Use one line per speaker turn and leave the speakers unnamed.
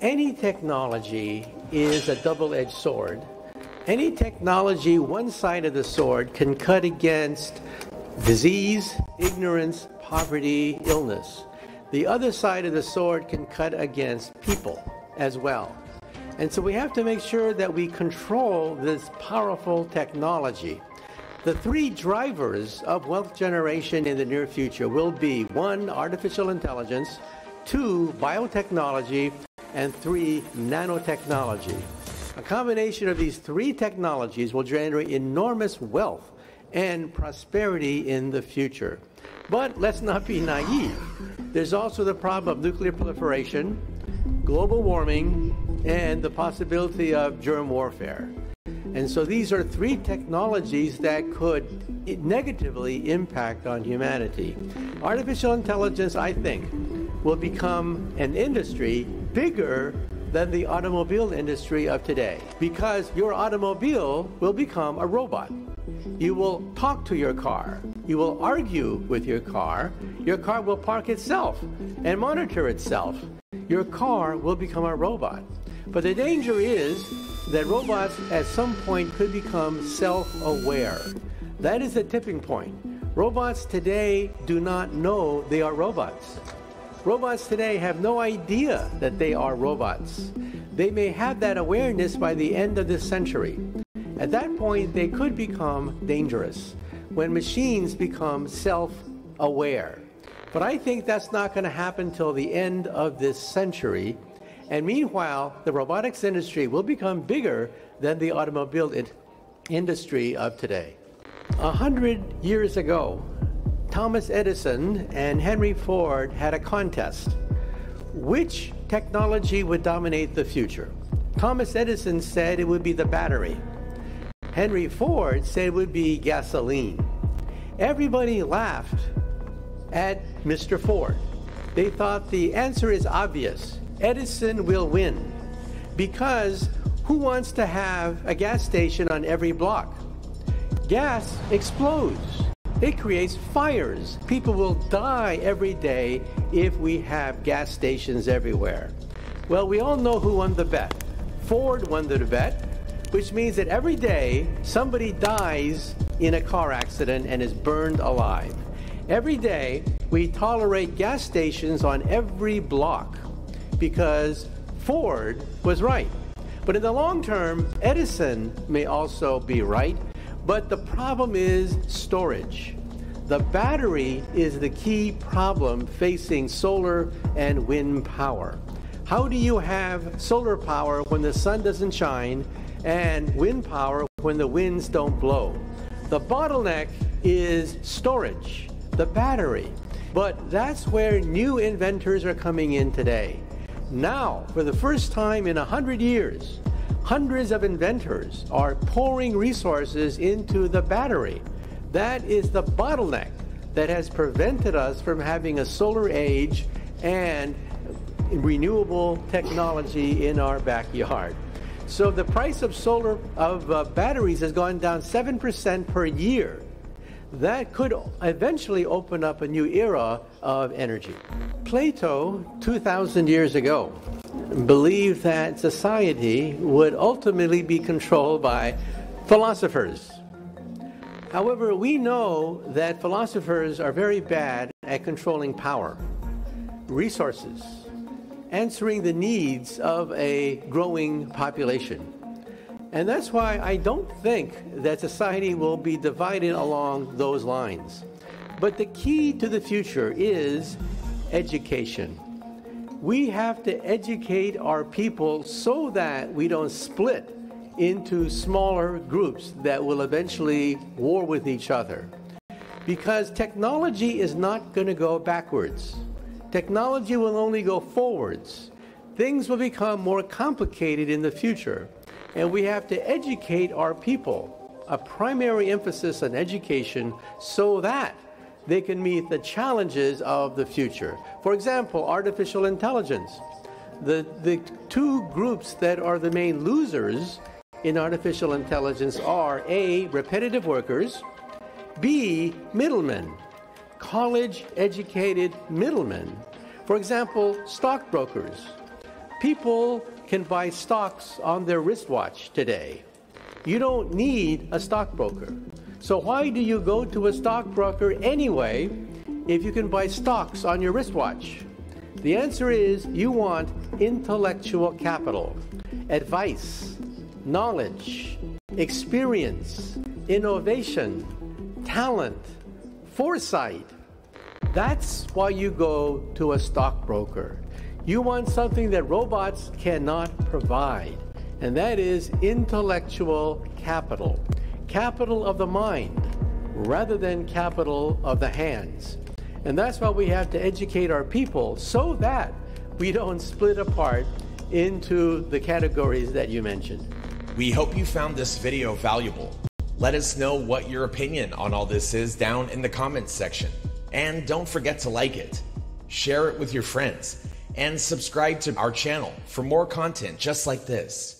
Any technology is a double edged sword. Any technology, one side of the sword, can cut against disease, ignorance, poverty, illness. The other side of the sword can cut against people as well. And so we have to make sure that we control this powerful technology. The three drivers of wealth generation in the near future will be one, artificial intelligence, two, biotechnology, and three, nanotechnology. A combination of these three technologies will generate enormous wealth and prosperity in the future. But let's not be naive. There's also the problem of nuclear proliferation, global warming, and the possibility of germ warfare. And so these are three technologies that could negatively impact on humanity. Artificial intelligence, I think, will become an industry bigger than the automobile industry of today because your automobile will become a robot. You will talk to your car. You will argue with your car. Your car will park itself and monitor itself. Your car will become a robot. But the danger is that robots at some point could become self aware. That is the tipping point. Robots today do not know they are robots. Robots today have no idea that they are robots. They may have that awareness by the end of this century. At that point, they could become dangerous when machines become self aware. But I think that's not going to happen till the end of this century. And meanwhile, the robotics industry will become bigger than the automobile industry of today. A hundred years ago, Thomas Edison and Henry Ford had a contest. Which technology would dominate the future? Thomas Edison said it would be the battery. Henry Ford said it would be gasoline. Everybody laughed at Mr. Ford. They thought the answer is obvious Edison will win. Because who wants to have a gas station on every block? Gas explodes. It creates fires. People will die every day if we have gas stations everywhere. Well, we all know who won the bet. Ford won the bet, which means that every day somebody dies in a car accident and is burned alive. Every day we tolerate gas stations on every block because Ford was right. But in the long term, Edison may also be right but the problem is storage. The battery is the key problem facing solar and wind power. How do you have solar power when the sun doesn't shine and wind power when the winds don't blow? The bottleneck is storage, the battery. But that's where new inventors are coming in today. Now, for the first time in a hundred years, Hundreds of inventors are pouring resources into the battery. That is the bottleneck that has prevented us from having a solar age and renewable technology in our backyard. So the price of solar of uh, batteries has gone down 7% per year. That could eventually open up a new era of energy. Plato 2000 years ago believed that society would ultimately be controlled by philosophers. However, we know that philosophers are very bad at controlling power, resources, answering the needs of a growing population. And that's why I don't think that society will be divided along those lines. But the key to the future is education we have to educate our people so that we don't split into smaller groups that will eventually war with each other. Because technology is not going to go backwards. Technology will only go forwards. Things will become more complicated in the future, and we have to educate our people. A primary emphasis on education so that they can meet the challenges of the future. For example, artificial intelligence. The, the two groups that are the main losers in artificial intelligence are A, repetitive workers, B, middlemen, college educated middlemen. For example, stockbrokers. People can buy stocks on their wristwatch today. You don't need a stockbroker. So, why do you go to a stockbroker anyway if you can buy stocks on your wristwatch? The answer is you want intellectual capital, advice, knowledge, experience, innovation, talent, foresight. That's why you go to a stockbroker. You want something that robots cannot provide, and that is intellectual capital, capital of the mind rather than capital of the hands. And that's why we have to educate our people so that we don't split apart into the categories that you mentioned.
We hope you found this video valuable. Let us know what your opinion on all this is down in the comments section. And don't forget to like it, share it with your friends, and subscribe to our channel for more content just like this.